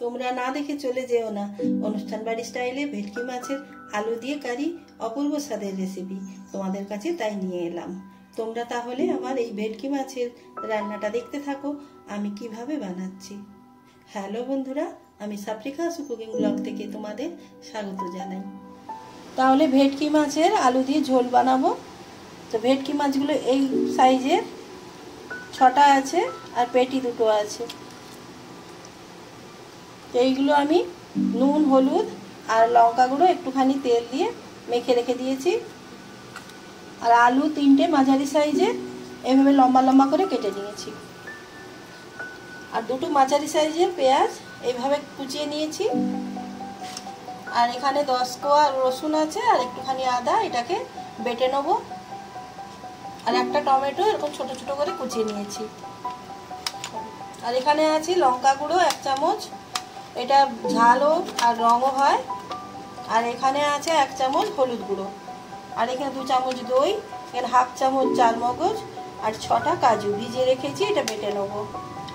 তোমরা না দেখে চলে যেও না। অনুষ্ঠান বাড়ি স্টাইলে ভেটকি মাছের আলু দিয়ে কারি অপূর্ব স্বাদের রেসিপি তোমাদের কাছে তাই নিয়ে এলাম। তোমরা তাহলে আমার এই ভেটকি মাছের রান্নাটা দেখতে থাকো, আমি কীভাবে বানাচ্ছি। হ্যালো বন্ধুরা, আমি সাপ্রিকা কুকিং ব্লগ থেকে তোমাদের স্বাগত জানাই। তাহলে ভেটকি মাছের আলু দিয়ে ঝোল বানাবো। তো ভেটকি মাছগুলো এই সাইজের ছটা আছে আর পেটি দুটো আছে। এইগুলো আমি নুন, হলুদ আর লঙ্কা গুঁড়ো একটুখানি তেল দিয়ে মেখে রেখে দিয়েছি। আর আলু তিনটে মাঝারি সাইজের এভাবে লম্বা লম্বা করে কেটে নিয়েছি। আর দুটো মাঝারি সাইজের পেঁয়াজ এইভাবে কুচিয়ে নিয়েছি। আর এখানে দশ কোয়া রসুন আছে আর একটুখানি আদা, এটাকে বেটে নেব। আর একটা টমেটো এরকম ছোট ছোট করে কুচিয়ে নিয়েছি। আর এখানে আছে লঙ্কা গুঁড়ো এক চামচ এটা ঝালও আর রঙও হয়। আর এখানে আছে এক চামচ হলুদ গুঁড়ো। আর এখানে দু চামচ দই এখানে হাফ চামচ চাল মগজ, আর ছটা কাজু। ভিজিয়ে রেখেছি, এটা বেটে নেব।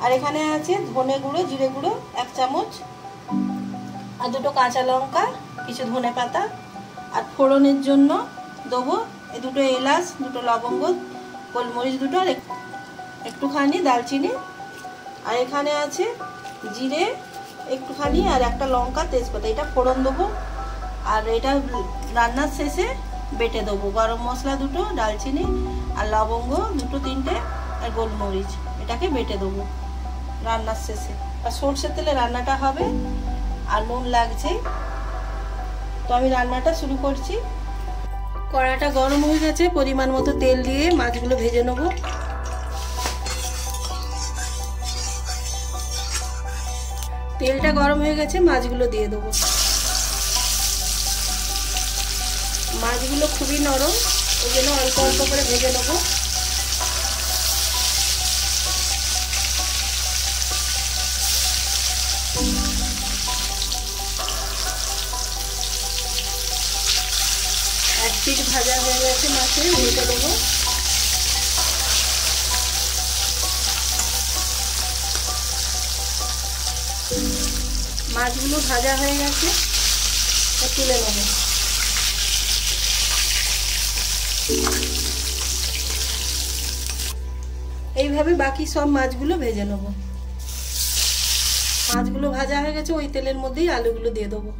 আর এখানে আছে ধনে গুঁড়ো, জিরে গুঁড়ো, এক চামচ। আর দুটো কাঁচা লঙ্কা, কিছু ধনে পাতা। আর ফোড়নের জন্য দেবো এই দুটো এলাচ, দুটো লবঙ্গ, গোলমরিচ দুটো, আর একটুখানি দালচিনি আর এখানে আছে জিরে একটুখানি আর একটা লঙ্কা, তেজপাতা, এটা ফোড়ন দেবো। আর এটা রান্নার শেষে বেটে দেবো। গরম মশলা দুটো, ডালচিনি আর লবঙ্গ, দুটো তিনটে আর গোলমরিচ, এটাকে বেটে দেবো রান্নার শেষে। আর সর্ষের তেলে রান্নাটা হবে, আর নুন লাগছে। তো আমি রান্নাটা শুরু করছি। কড়াটা গরম হয়ে গেছে, পরিমাণ মতো তেল দিয়ে মাছগুলো ভেজে নেব। তেলটা গরম হয়ে গেছে, মাছগুলো দিয়ে দেবো। মাছগুলো খুবই নরম, ওই জন্য অল্প অল্প করে ভেজে নেব। এক পিঠ ভাজা হয়ে গেছে মাছের উল্টে দেবো মাছগুলো ভাজা হয়ে গেছে তুলে নেব। এইভাবে বাকি সব মাছগুলো ভেজে নেব। মাছগুলো ভাজা হয়ে গেছে, ওই তেলের মধ্যেই আলুগুলো দিয়ে দেবো।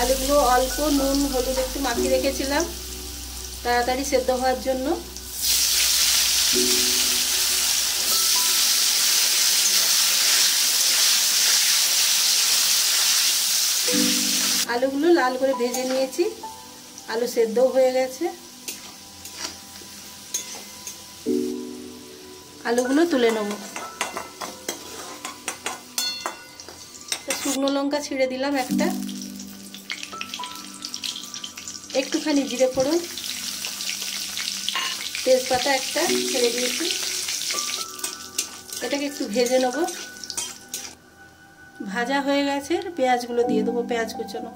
আলুগুলো অল্প নুন, হলুদ একটু মাখিয়ে রেখেছিলাম, তাড়াতাড়ি সেদ্ধ হওয়ার জন্য। আলুগুলো লাল করে ভেজে নিয়েছি। আলু সেদ্ধও হয়ে গেছে। আলুগুলো তুলে নেব। শুকনো লঙ্কা ছিঁড়ে দিলাম একটা। একটুখানি জিরে ফোড়ন। তেজপাতা একটা ছেড়ে দিয়েছি। এটাকে একটু ভেজে নেব। ভাজা হয়ে গেছে, পেঁয়াজগুলো দিয়ে দেবো, পেঁয়াজ কুচানো।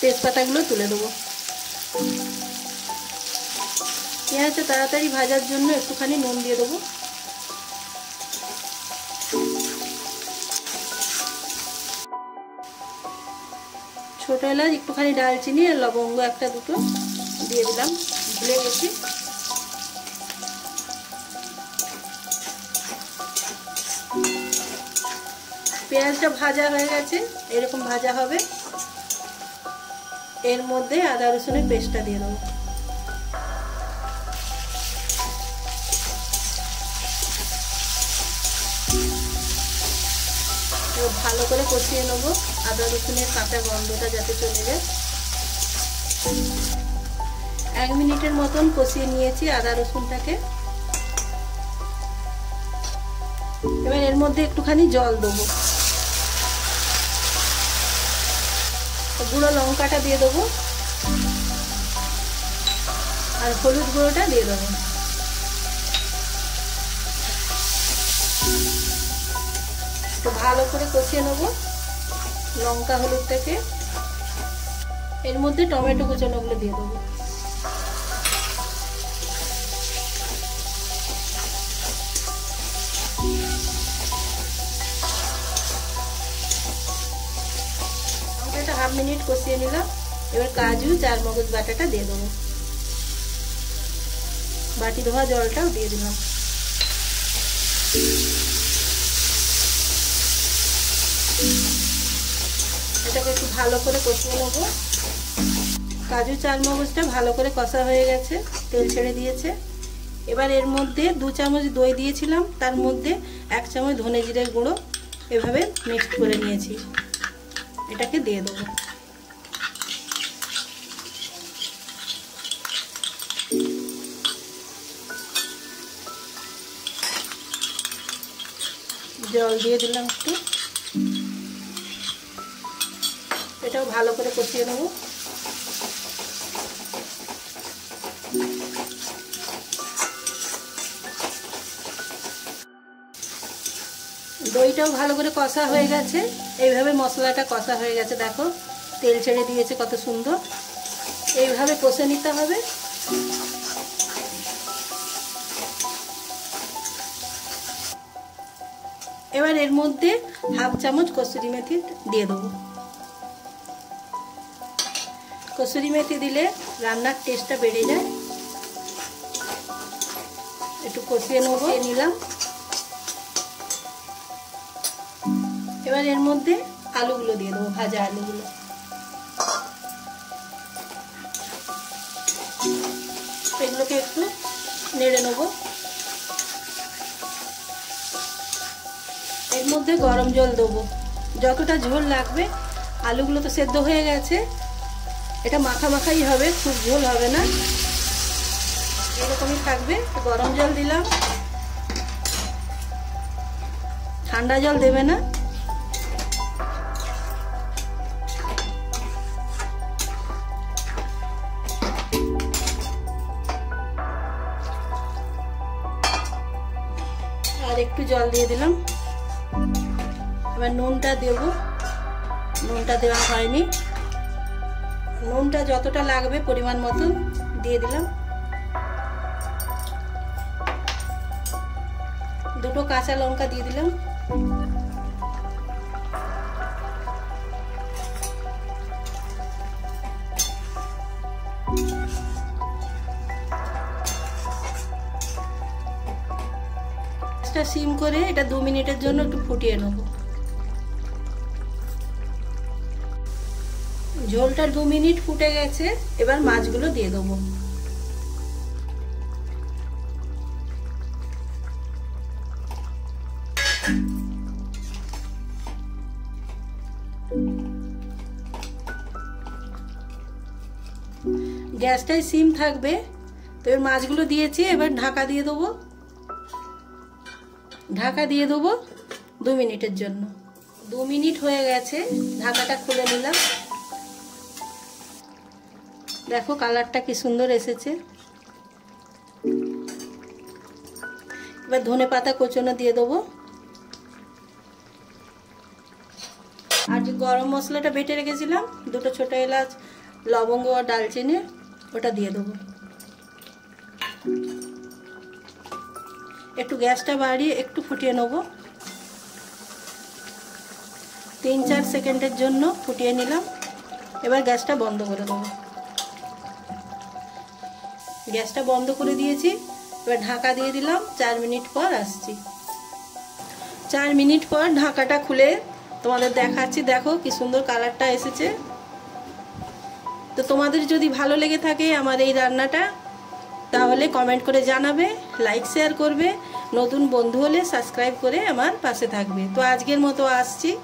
তেজপাতাগুলো তুলে দেবো। পেঁয়াজটা তাড়াতাড়ি ভাজার জন্য একটুখানি নুন দিয়ে দেবো। ছোট এলাচ, একটুখানি ডালচিনি আর লবঙ্গ, একটা দুটো দিয়ে দিলাম, ভুলে গেছি। পেঁয়াজটা ভাজা হয়ে গেছে, এরকম ভাজা হবে। এর মধ্যে আদা রসুনের পেস্টটা দিয়ে দেবো। ভালো করে কষিয়ে নেব। আদা রসুনের কাঁচা গন্ধটা যাতে চলে যায়। এক মিনিটের মতন কষিয়ে নিয়েছি আদা রসুনটাকে। এবার এর মধ্যে একটুখানি জল দেবো। গুঁড়ো লঙ্কাটা দিয়ে দেবো। আর হলুদ গুঁড়োটা দিয়ে দেবো। তো ভালো করে কষিয়ে নেব। লঙ্কা হলুদটাকে এর মধ্যে টমেটো কুচানোগুলো দিয়ে দেবো। হাফ মিনিট কষিয়ে নিলাম। এবার কাজু চার মগজ বাটাটা দিয়ে দেবো। বাটি ধোয়া জলটাও দিয়ে দিলাম। ভালো করে কষিয়ে নেব। কাজু চার মগজটা ভালো করে কষা হয়ে গেছে, তেল ছেড়ে দিয়েছে। এবার এর মধ্যে দু চামচ দই দিয়েছিলাম, তার মধ্যে এক চামচ ধনে জিরের গুঁড়ো এভাবে মিক্সড করে নিয়েছি। এটাকে দিয়ে দেবো। জল দিয়ে দিলাম একটু। এটাও ভালো করে কষিয়ে নেব। দইটাও ভালো করে কষা হয়ে গেছে। এইভাবে মশলাটা কষা হয়ে গেছে, দেখো। তেল ছেড়ে দিয়েছে কত সুন্দর। এইভাবে কষে নিতে হবে। এবার এর মধ্যে হাফ চামচ কসুরি মেথি দিয়ে দেবো। কসুরি মেথি দিলে রান্নার টেস্টটা বেড়ে যায়। একটু কষিয়ে নেব। নিলাম। এবার এর মধ্যে আলুগুলো দিয়ে দেবো ভাজা আলুগুলো। এগুলোকে একটু নেড়ে নেব। এর মধ্যে গরম জল দেবো। যতটা ঝোল লাগবে আলুগুলো তো সেদ্ধ হয়ে গেছে এটা মাখা মাখাই হবে, খুব ঝোল হবে না। এরকমই থাকবে। গরম জল দিলাম। ঠান্ডা জল দেবে না। আর একটু জল দিয়ে দিলাম। এবার নুনটা দেব। নুনটা দেওয়া হয়নি। নুনটা যতটা লাগবে পরিমাণ মতন দিয়ে দিলাম। দুটো কাঁচা লঙ্কা দিয়ে দিলাম। সিম করে এটা দু মিনিটের জন্য একটু ফুটিয়ে নেব। ঝোলটা দু মিনিট ফুটে গেছে, এবার মাছগুলো দিয়ে দেবো। গ্যাসটায় সিম থাকবে, তো এবার মাছগুলো দিয়েছি, এবার ঢাকা দিয়ে দেবো। ঢাকা দিয়ে দেবো দু মিনিটের জন্য। দু মিনিট হয়ে গেছে, ঢাকাটা খুলে নিলাম। দেখো কালারটা কি সুন্দর এসেছে। এবার ধনে পাতা কোচনো দিয়ে দেবো। আর যে গরম মশলাটা বেটে রেখেছিলাম, দুটো ছোট এলাচ, লবঙ্গ আর ডালচিনি, ওটা দিয়ে দেবো। একটু গ্যাসটা বাড়িয়ে একটু ফুটিয়ে নেব। তিন চার সেকেন্ডের জন্য ফুটিয়ে নিলাম। এবার গ্যাসটা বন্ধ করে দেবো। গ্যাসটা বন্ধ করে দিয়েছি। এবার ঢাকা দিয়ে দিলাম, চার মিনিট পর আসছি। চার মিনিট পর ঢাকাটা খুলে তোমাদের দেখাচ্ছি। দেখো কি সুন্দর কালারটা এসেছে। তো তোমাদের যদি ভালো লেগে থাকে আমার এই রান্নাটা, তাহলে কমেন্ট করে জানাবে, লাইক, শেয়ার করবে। নতুন বন্ধু হলে সাবস্ক্রাইব করে আমার পাশে থাকবে। তো আজকের মতো আসছি।